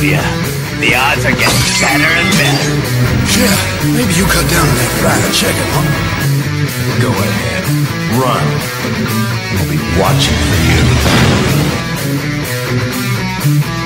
Olivia. The odds are getting better and better. Yeah, maybe you cut down on that fried chicken, huh? Go ahead. Run. We'll be watching for you.